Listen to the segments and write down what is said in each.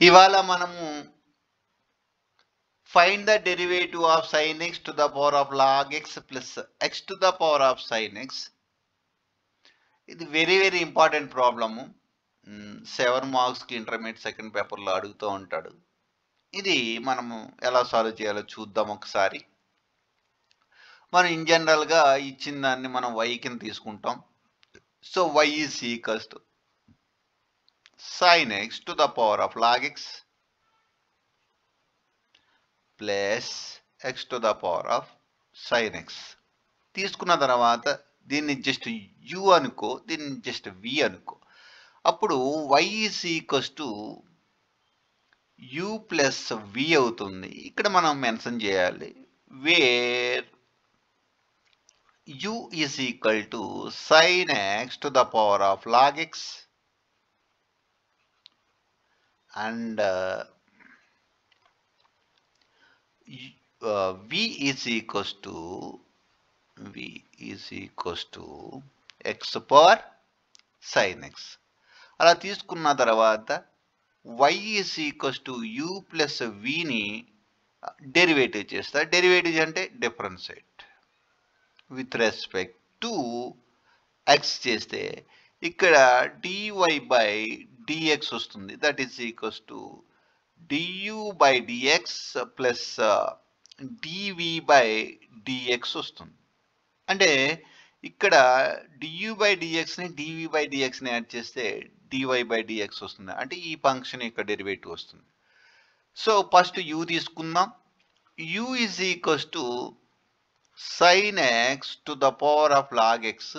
ఇవాళ మనము find the derivative of sine x to the power of log x plus x to the power of sine x ఇది very very important problem seven మార్క్స్కి intermediate second పేపర్లో అడుగుతూ ఉంటాడు. ఇది మనము ఎలా సాల్వ్ చేయాలో చూద్దాం ఒకసారి. మనం ఇన్ జనరల్గా ఇచ్చిన దాన్ని మనం వై కింద తీసుకుంటాం. So y is equals to sine x to the power of log x plus x to the power of sine x తీసుకున్న తర్వాత దీన్ని జస్ట్ యు అనుకో దీన్ని జస్ట్ వి అనుకో. అప్పుడు y is equals to u plus v అవుతుంది. ఇక్కడ మనం మెన్షన్ చేయాలి. Where u is equal to sine x to the power of log and uh, uh, v is equals to v is equals to x power sine x అలా తీసుకున్న తర్వాత y is equals to u plus విని derivative చేస్తా derivative అంటే differentiate with respect to x చేస్తే ఇక్కడ dy by dx వస్తుంది. That is equals to du by dx plus dv by dx వస్తుంది. అంటే ఇక్కడ డియు బై డిఎక్స్ని డివి బై డిఎక్స్ని యాడ్ చేస్తే డివై బై డిఎక్స్ వస్తుంది. అంటే ఈ ఫంక్షన్ యొక్క డెరివేటివ్ వస్తుంది. సో ఫస్ట్ యూ తీసుకుందాం. U is equals to sine x to the power of log x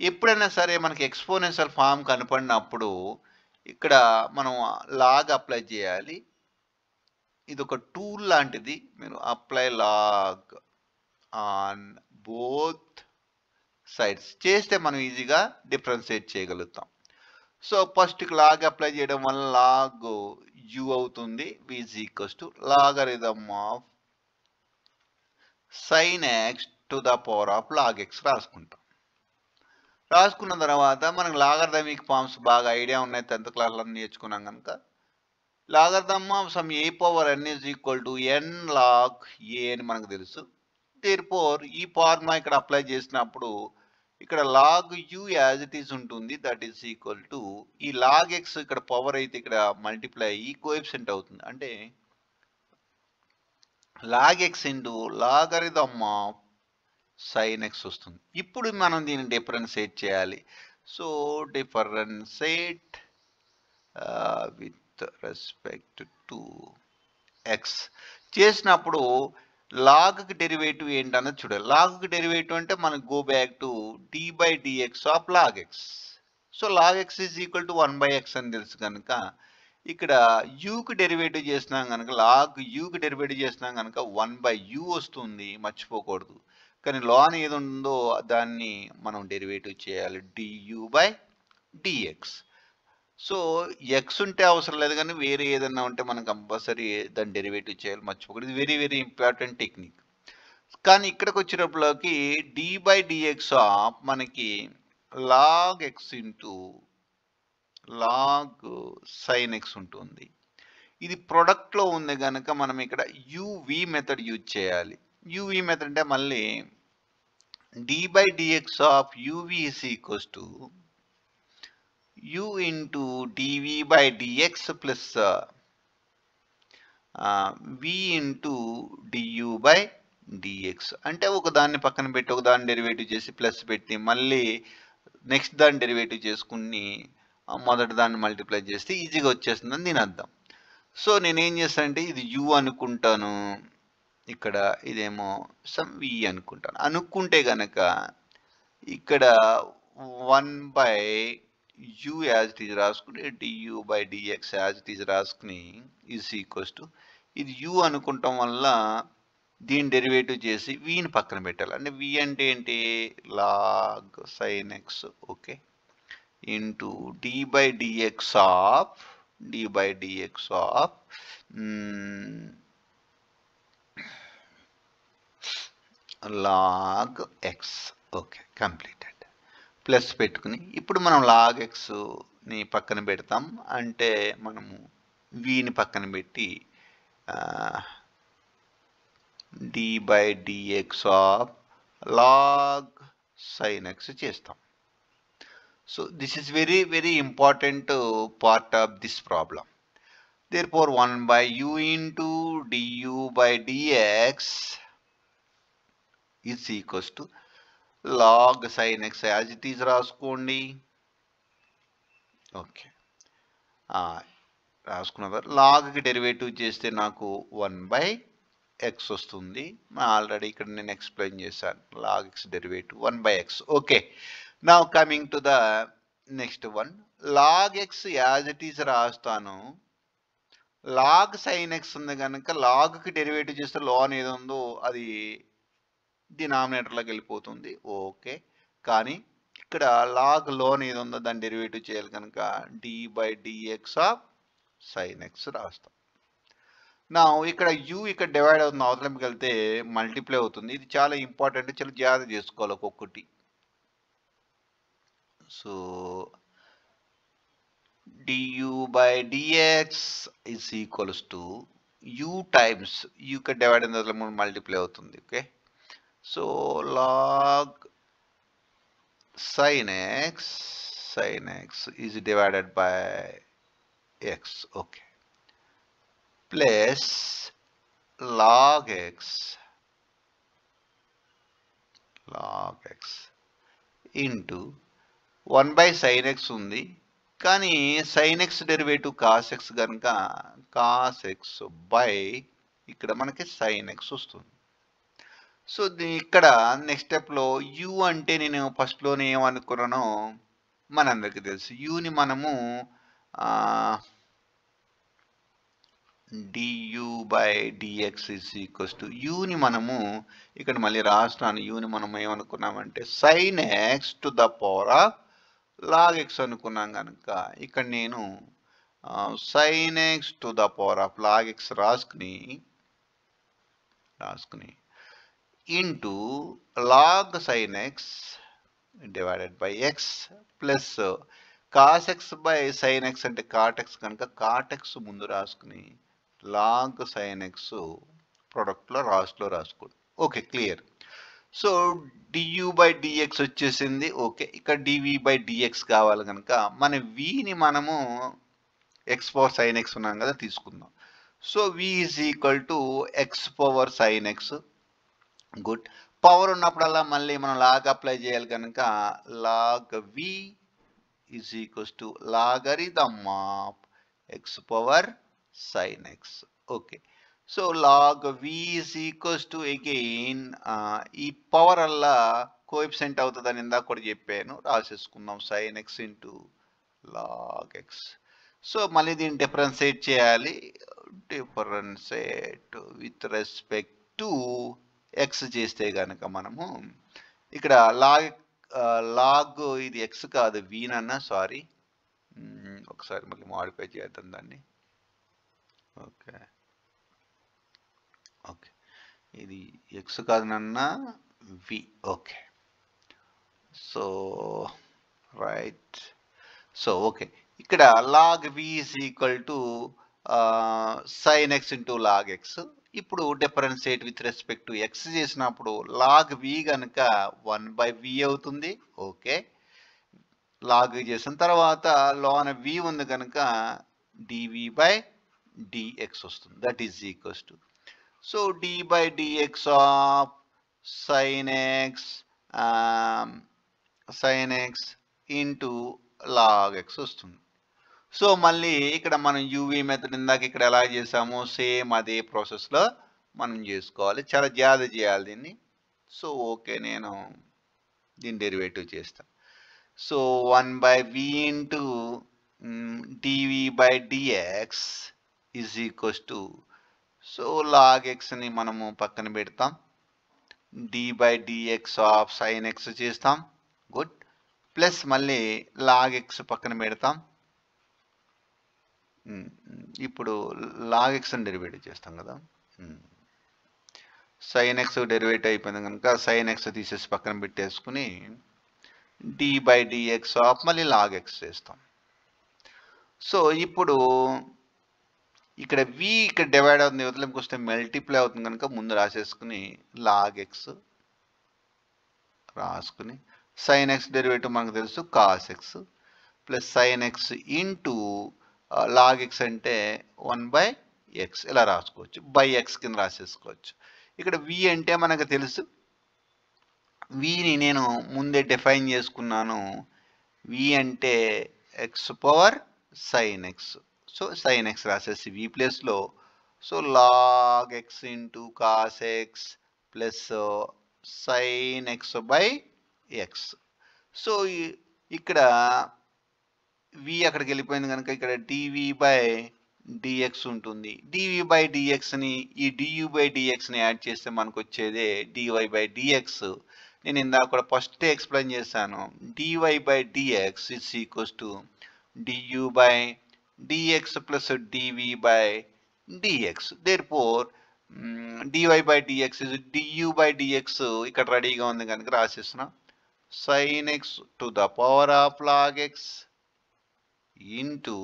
ఎప్పుడైనా సరే మనకి ఎక్స్పోనెన్షియల్ ఫామ్ కనపడినప్పుడు ఇక్కడ మనం లాగ్ అప్లై చేయాలి. ఇది ఒక టూల్ లాంటిది. మీరు apply log on both sides చేస్తే మనం ఈజీగా డిఫరెన్షియేట్ చేయగలుగుతాం. సో ఫస్ట్కి లాగ్ అప్లై చేయడం వల్ల లాగ్ యూ అవుతుంది. Which equals to logarithm of sine x to the power of log x రాసుకుంటాం. రాసుకున్న తర్వాత మనకు లాగర్థమిక్ ఫార్మ్స్ బాగా ఐడియా ఉన్నాయి టెన్త్ క్లాస్లో నేర్చుకున్నాం కనుక. Logarithm of some a power n is equal to n log a అని మనకు తెలుసు. దేర్ఫోర్ ఈ ఫార్ములా ఇక్కడ అప్లై చేసినప్పుడు ఇక్కడ log u as it is ఉంటుంది దట్ ఈస్ ఈక్వల్ టు ఈ లాగ్ ఎక్స్ ఇక్కడ పవర్ అయితే ఇక్కడ మల్టిప్లై ఈ కోఎఫిషియంట్ అవుతుంది. అంటే log x into logarithm of sine x వస్తుంది. ఇప్పుడు మనం దీన్ని డిఫరెన్షియేట్ చేయాలి. So differentiate with respect to x చేసినప్పుడు లాగ్కి డెరివేటివ్ ఏంటన్నది చూడాలి. లాగ్కి డెరివేటివ్ అంటే మనకు go back to d by dx of log x so log x is equal to one by x అని తెలుసు కనుక ఇక్కడ యూకి డెరివేటివ్ చేసినాం కనుక లాగ్ యూకి డెరివేటివ్ చేసినాం కనుక వన్ బై యూ వస్తుంది. మర్చిపోకూడదు. కానీ లాన్ ఏది ఉందో దాన్ని మనం డెరివేటివ్ చేయాలి. Du by dx so x ఉంటే అవసరం లేదు కానీ వేరే ఏదైనా ఉంటే మనం కంపల్సరీ దాన్ని డెరివేటివ్ చేయాలి మర్చిపోకూడదు. ఇది వెరీ వెరీ ఇంపార్టెంట్ టెక్నిక్ కానీ ఇక్కడికి వచ్చినప్పటికి డి బై డిఎక్స్ ఆఫ్ మనకి log x into log sine x ఉంటుంది. ఇది ప్రొడక్ట్లో ఉంది కనుక మనం ఇక్కడ యువి మెథడ్ యూజ్ చేయాలి. యువి మెథడ్ అంటే మళ్ళీ d by dx of uv is equals to u into dv by dx plus v into du by dx అంటే ఒక దాన్ని పక్కన పెట్టి ఒక దాన్ని డెరివేటివ్ చేసి ప్లస్ పెట్టి మళ్ళీ నెక్స్ట్ దాన్ని డెరివేటివ్ చేసుకుని మొదటి దాన్ని మల్టిప్లై చేస్తే ఈజీగా వచ్చేస్తుందని దీని అర్థం. సో నేనేం చేస్తానంటే ఇది యు అనుకుంటాను. ఇక్కడ ఇదేమో సమ్ వి అనుకుంటాను. అనుకుంటే గనక ఇక్కడ one by u as it is రాసుకుని du by dx as it is రాసుకుని ఈజ్ ఈక్వల్స్ టు ఇది యు అనుకుంటాం వల్ల దీని డెరివేటివ్ చేసి విని పక్కన పెట్టాలి. అంటే వి అంటే ఏంటి? Log sine x okay into d by dx of d by dx of log x okay completed. Plus పెట్టుకుని ఇప్పుడు మనం లాగ్ ఎక్స్ని పక్కన పెడతాం. అంటే మనము విని పక్కన పెట్టి d by dx of log sine x చేస్తాం. So this is very very important part of this problem therefore 1 by u into du by dx is equals to log sine x as it is రాసుకోండి. Okay. రాసుకున్న లాగ్కి derivative చేస్తే నాకు one by x వస్తుంది. Already ఇక్కడ నేను explain చేశాను. Log x derivative one by x. Okay. నా coming to the next one log x as it is రాస్తాను. లాగ్ సైన్ ఎక్స్ ఉంది కనుక లాగ్కి డెరివేటివ్ చేస్తే లోన్ ఏది ఉందో అది డినామినేటర్లోకి వెళ్ళిపోతుంది ఓకే. కానీ ఇక్కడ లాగ్ లోన్ ఏది ఉందో దాన్ని డెరివేటివ్ చేయాలి కనుక d by dx of sine x రాస్తాం. నా ఇక్కడ యూ ఇక్కడ డివైడ్ అవుతుంది. అవతలంకి వెళ్తే మల్టిప్లై అవుతుంది. ఇది చాలా ఇంపార్టెంట్ చాలా జాగ్రత్త చేసుకోవాలి ఒక్కొక్కటి. So du by dx is equals to u times u ఇక్కడ డివైడ్ అయిన మల్టిప్లై అవుతుంది. Okay so log sin x sin x is divided by x okay. Plus log x log x into 1 by sin x ఉంది. కానీ sine x derivative cos x కనుక cos x by ఇక్కడ మనకి sine x వస్తుంది. So ఇక్కడ next స్టెప్లో u అంటే నేను ఫస్ట్లోనే ఏమనుకున్నానో మనందరికీ తెలుసు. యూని మనము du by dx is equals to యూని మనము ఇక్కడ మళ్ళీ రాష్ట్రాన్ని యూని మనం ఏమనుకున్నామంటే sine x to the power of log x అనుకున్నాం కనుక ఇక్కడ నేను sine x to the power of log x రాసుకుని రాసుకుని into log sine x divided by x plus cos x by sine x అంటే కాటెక్స్ కనుక కాట్ ముందు రాసుకుని లాగ్ సైన్ ఎక్స్ ప్రొడక్ట్లో రాస్ట్లో రాసుకోండి. Okay clear so du by dx వచ్చేసింది. ఓకే ఇక్కడ డివి బై డిఎక్స్ కావాలి కనుక మన విని మనము ఎక్స్ పవర్ సైన్ ఎక్స్ ఉన్నాం కదా తీసుకుందాం. So v is equal to x power sine x good. Power ఉన్నప్పుడల్లా మళ్ళీ మనం లాగ్ అప్లై చేయాలి కనుక log v is equals to logarithm of x power sine x okay so log v is equals to again ఈ power అల్లా coefficient అవుతుందని ఇందాక కూడా చెప్పాను. రాసేసుకుందాం sine x into log x so మళ్ళీ దీన్ని డిఫరెన్షియేట్ చేయాలి. Differentiate with respect to x చేస్తే కనుక మనము ఇక్కడ లాగ్ లాగ్ ఇది ఎక్స్ కాదు వీనన్నా సారీ ఒకసారి మళ్ళీ మాడిఫై చేద్దాం దాన్ని. ఓకే. ఓకే. ఇది ఎక్స్ కాదు నన్న v okay. So right so okay. ఇక్కడ log v is equal to sine x into log x ఇప్పుడు differentiate with respect to x చేసినప్పుడు లాగ్ వి కనుక వన్ బై వి అవుతుంది. ఓకే లాగ్ చేసిన తర్వాత లోన వి ఉంది కనుక డివి బై డిఎక్స్ వస్తుంది. That is equals to so d by dx of sine x sine x into log x వస్తుంది. సో మళ్ళీ ఇక్కడ మనం యూవీ మెథడ్ ఇందాక ఇక్కడ ఎలా చేసాము సేమ్ అదే ప్రాసెస్లో మనం చేసుకోవాలి. చాలా జాగ్రత్త చేయాలి దీన్ని. సో ఓకే నేను దీన్ని డెరివేటివ్ చేస్తాను so one by v into dv by dx is equals to so log ఎక్స్ని మనము పక్కన పెడతాం. D by dx of sine x చేస్తాం. గుడ్ ప్లస్ మళ్ళీ లాగ్ ఎక్స్ పక్కన పెడతాం. ఇప్పుడు లాగ్ ఎక్స్ని డెరివేటివ్ చేస్తాం కదా. సైన్ ఎక్స్ డెరివేటివ్ అయిపోయింది కనుక సైన్ ఎక్స్ తీసేసి పక్కన పెట్టేసుకుని డి బై డిఎక్స్ ఆఫ్ మళ్ళీ లాగ్ ఎక్స్ చేస్తాం. సో ఇప్పుడు ఇక్కడ వి ఇక్కడ డివైడ్ అవుతుంది యువతలంకి వస్తే మల్టిప్లై అవుతుంది కనుక ముందు రాసేసుకుని లాగ్ ఎక్స్ రాసుకుని సైన్ ఎక్స్ డెరివేటివ్ మనకు తెలుసు cos x plus sine x into log x అంటే వన్ బై ఎక్స్ ఇలా రాసుకోవచ్చు. బై ఎక్స్ కింద రాసేసుకోవచ్చు. ఇక్కడ వి అంటే మనకు తెలుసు. విని నేను ముందే డిఫైన్ చేసుకున్నాను. వి అంటే x power sine x so sine x రాసేసి వి ప్లేస్లో so log x into cos x plus sine x by x so ఇక్కడ వి అక్కడికి వెళ్ళిపోయింది కనుక ఇక్కడ డివి బై డిఎక్స్ ఉంటుంది. డివి బై డిఎక్స్ని ఈ డియు బై డిఎక్స్ని యాడ్ చేస్తే మనకు వచ్చేదే డివై బై డిఎక్స్ నేను ఇందాక కూడా ఫస్ట్ ఎక్స్ప్లెయిన్ చేశాను. Dy by dx it's equals to du by dx plus dv by dx therefore dy by dx is du by dx ఇక్కడ రెడీగా ఉంది కనుక రాసేస్తున్నాం. Sine x to the power of log x into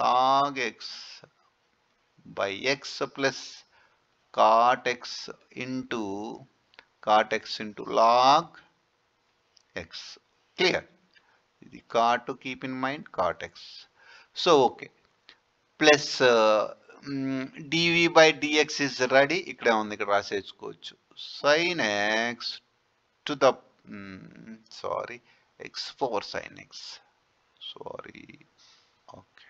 log x by x plus cot x into cot x into log x clear ఇది cot to keep in mind cot x so okay plus uh, mm, dv by dx is ready ఇక్కడే ఉంది ఇక్కడ రాసేసుకోవచ్చు sin x to the mm, sorry x for sin x sorry. Okay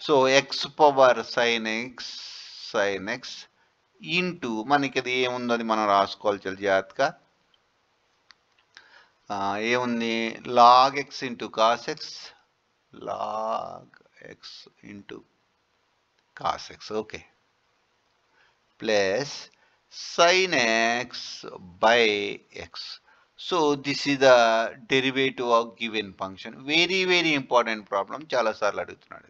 so x power sine x sine x into మనకి అది ఏముందో అది మనం రాసుకోవాలి చాలా జాగ్రత్తగా ఏముంది log x into cos x log x into cos x okay plus sine x by x so this is the derivative of given function very very important problem చాలా సార్లు అడుగుతున్నాడు